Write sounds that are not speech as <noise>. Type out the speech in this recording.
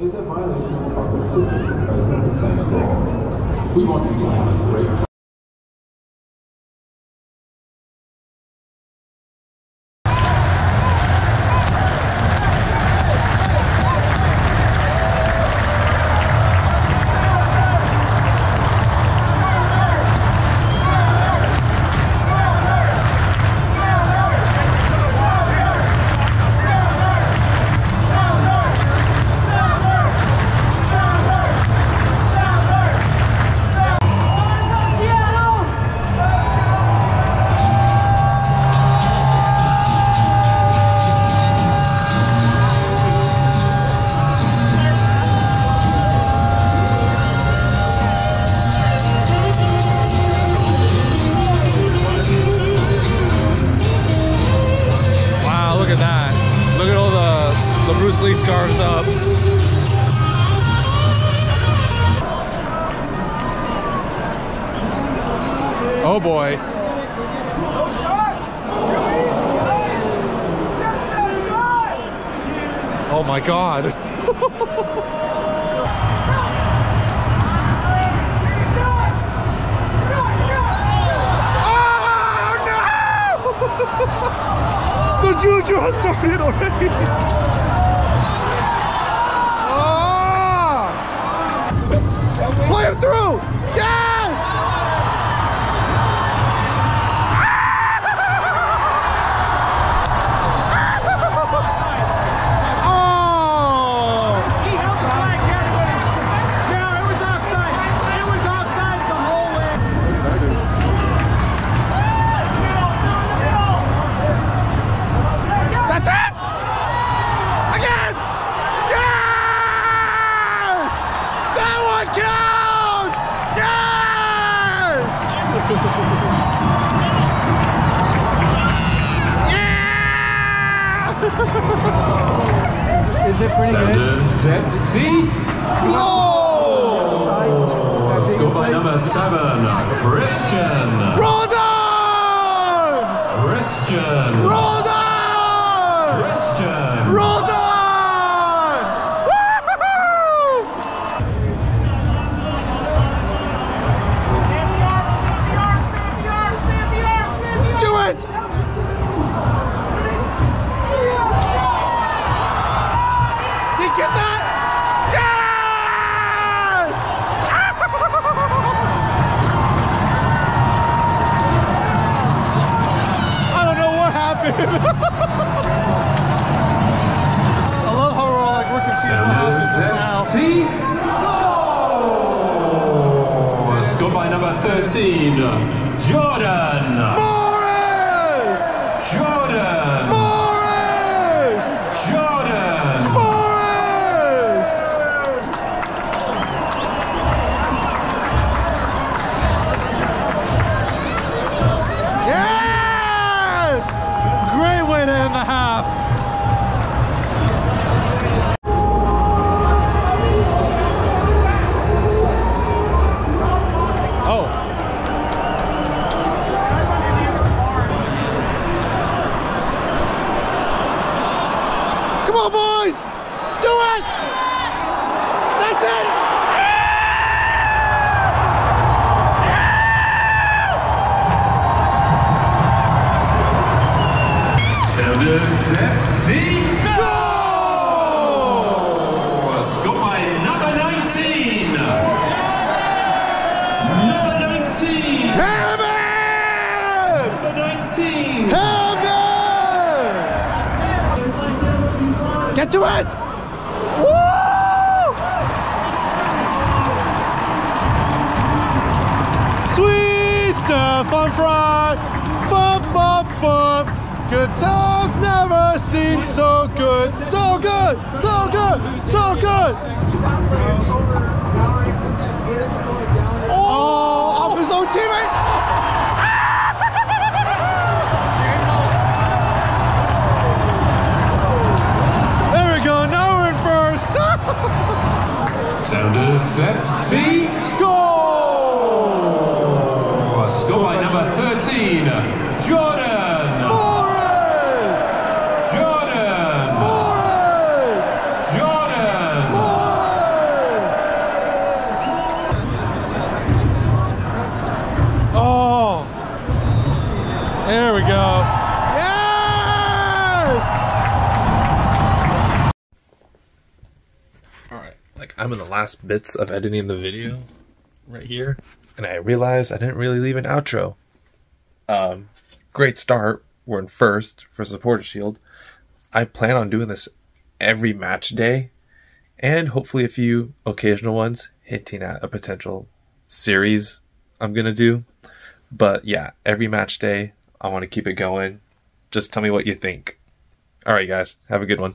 is a violation of the Citizens Law. We want you to have a great time. Oh boy. Oh my god. Oh <laughs> no! The juju has started already. Oh! Play him through! Yes! Sounders FC. Oh! Scored by number seven, Cristian. Roldan! Cristian. Roldan! I love how we're all like we're confused on how now. Sounders Goal. Scored by number 13, Jordan. Get to it! Woo! Sweet stuff on Fry! Bump, bump, bump! Good times never seen so good! So good! So good! So good! Oh, FC goal! Scored by number 13, Jordan! Morris! Jordan! Morris! Jordan! Morris! Oh! There we go. Yes! All right like I'm in the last bits of editing the video right here, and I realized I didn't really leave an outro. Um, great start. We're in first for Supporter Shield. I plan on doing this every match day, and hopefully a few occasional ones, hinting at a potential series I'm gonna do. But yeah, every match day, I want to keep it going. Just tell me what you think. Alright, guys, have a good one.